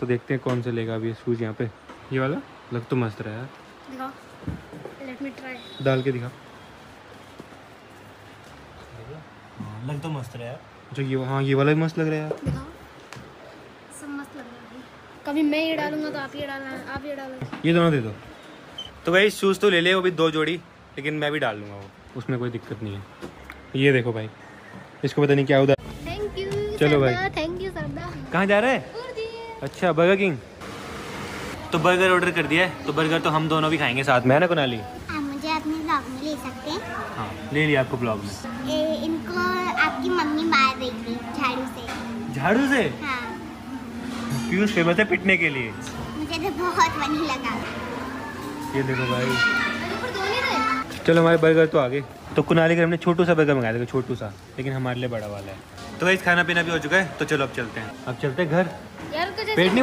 तो देखते हैं कौन सा लेगा अभी शूज़ यहाँ पे। ये वाला? लग तो मस्त रहा है यार। दिखाओ। लेट मी ट्राई डाल के दिखा लग तो मस्त रहा है यार। अच्छा ये हाँ ये वाला भी मस्त लग रहा है यार। दिखाओ। सब मस्त लग रहा है कभी मैं ये डालूँगा तो आप ये डालना आप ये डालना ये दोनों दे दो। तो भाई शूज़ तो ले ले वो भी दो जोड़ी लेकिन मैं भी डाल लूँगा वो। उसमें कोई दिक्कत नहीं है। ये देखो भाई इसको पता नहीं क्या उधर थैंक यू चलो भाई। थैंक यू सरदा कहाँ जा रहा है? अच्छा बर्गर किंग तो बर्गर ऑर्डर कर दिया है? तो बर्गर तो हम दोनों भी खाएँगे साथ में है ना कुनाली? आप मुझे अपने ब्लॉग में ले सकते हैं। हाँ ले लिया आपको ब्लॉग में ए, इनको आपकी मम्मी मार रही थी झाड़ू से। झाड़ू से? हाँ। पीयूष फ़ेमस है पिटने के लिए? मुझे तो बहुत फनी लगा। ये देखो भाई। चलो हमारे बर्गर तो आ गए। तो कुनाली के हमने छोटू सा बर्गर मंगाया था छोटू सा लेकिन हमारे लिए बड़ा वाला है। तो भाई खाना पीना भी हो चुका है तो चलो अब चलते हैं। अब चलते हैं घर। यार पेट नहीं